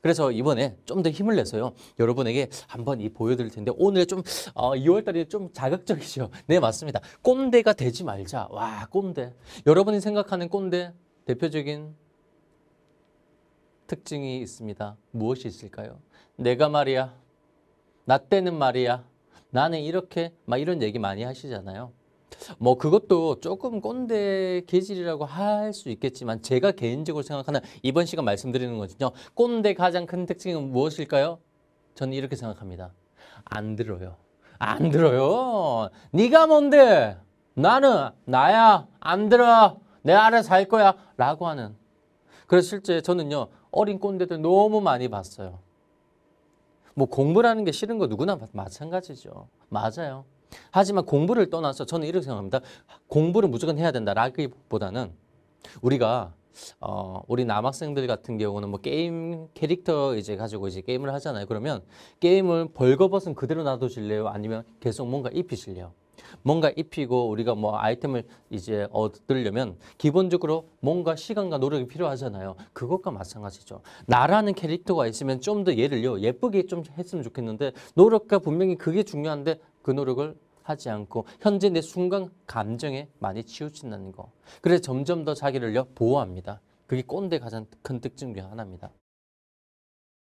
그래서 이번에 좀 더 힘을 내서요. 여러분에게 한번 이 보여드릴 텐데 오늘 좀 어, 2월달이 좀 자극적이죠. 네 맞습니다. 꼰대가 되지 말자. 와 꼰대. 여러분이 생각하는 꼰대 대표적인 특징이 있습니다. 무엇이 있을까요? 내가 말이야. 나 때는 말이야. 나는 이렇게 막 이런 얘기 많이 하시잖아요. 뭐 그것도 조금 꼰대 계질이라고 할 수 있겠지만 제가 개인적으로 생각하는 이번 시간 말씀드리는 것은요. 꼰대 가장 큰 특징은 무엇일까요? 저는 이렇게 생각합니다. 안 들어요. 안 들어요. 네가 뭔데? 나는 나야. 안 들어. 내 알아서 할 거야. 라고 하는. 그래서 실제 저는요. 어린 꼰대들 너무 많이 봤어요. 뭐 공부라는 게 싫은 거 누구나 마- 마찬가지죠. 맞아요. 하지만 공부를 떠나서 저는 이렇게 생각합니다. 공부를 무조건 해야 된다라기보다는 우리가 어, 우리 남학생들 같은 경우는 뭐 게임 캐릭터 이제 가지고 이제 게임을 하잖아요. 그러면 게임을 벌거벗은 그대로 놔두실래요? 아니면 계속 뭔가 입히실래요? 뭔가 입히고 우리가 뭐 아이템을 이제 얻으려면 기본적으로 뭔가 시간과 노력이 필요하잖아요. 그것과 마찬가지죠. 나라는 캐릭터가 있으면 좀 더 얘를요 예쁘게 좀 했으면 좋겠는데 노력과 분명히 그게 중요한데 그 노력을 하지 않고 현재 내 순간 감정에 많이 치우친다는 거. 그래서 점점 더 자기를요 보호합니다. 그게 꼰대 가장 큰 특징 중 하나입니다.